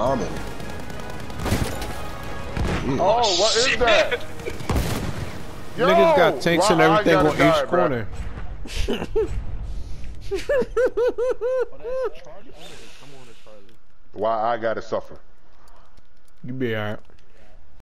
common. Oh, what is that? Yo, Niggas got tanks and everything on die, each corner. Why I gotta suffer? You be alright.